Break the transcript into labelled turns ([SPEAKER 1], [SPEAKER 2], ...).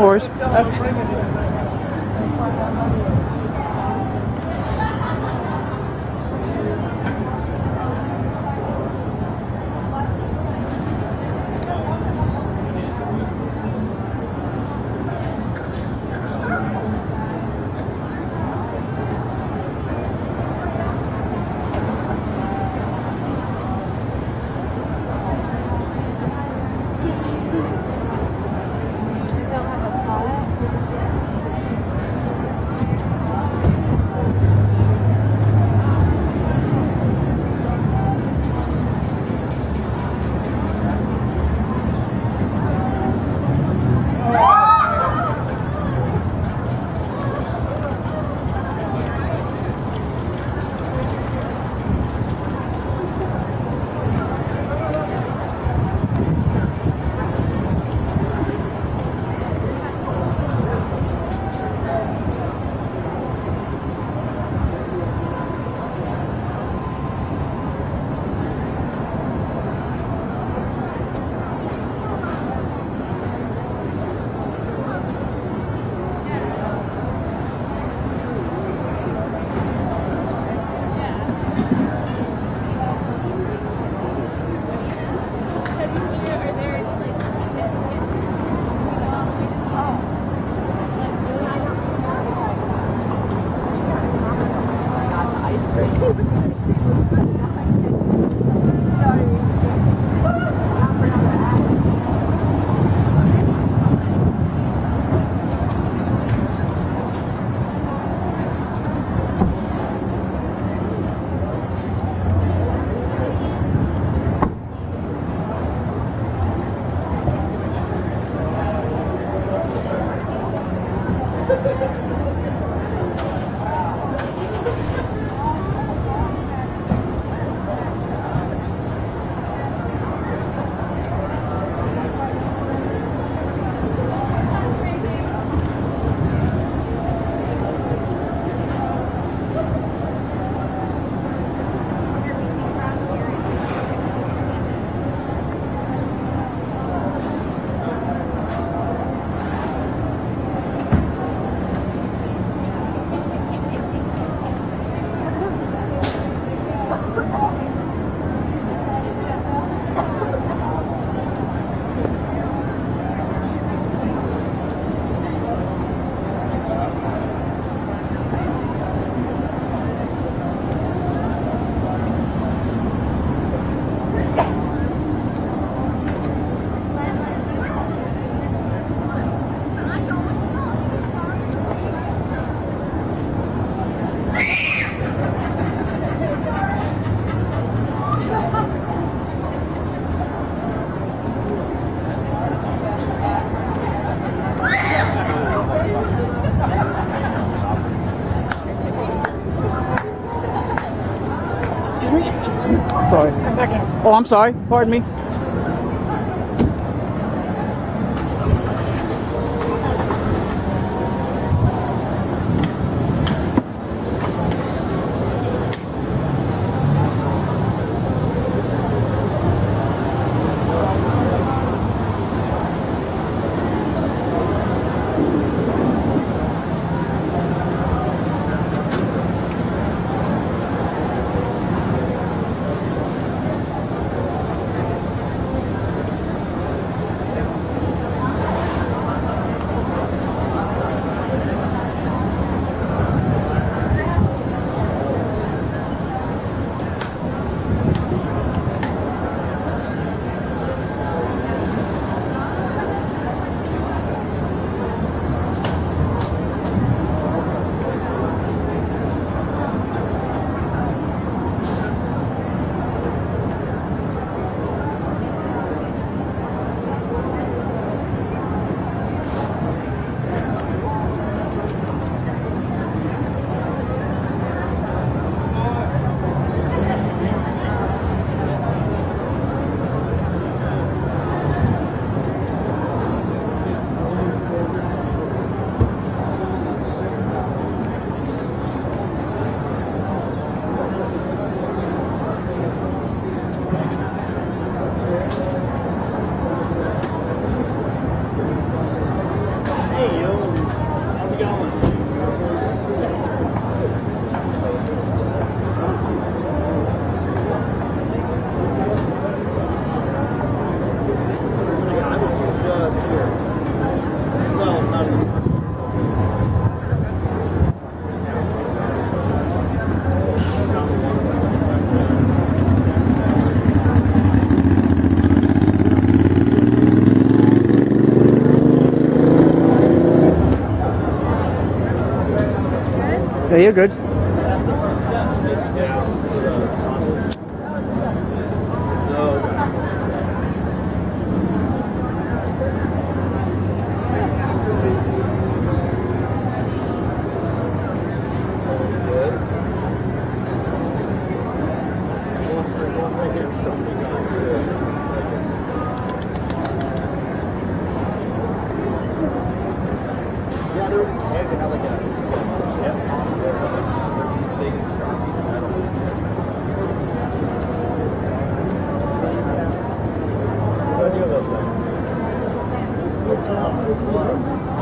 [SPEAKER 1] No worries. Sorry. Oh, I'm sorry. Pardon me. You're good. ください。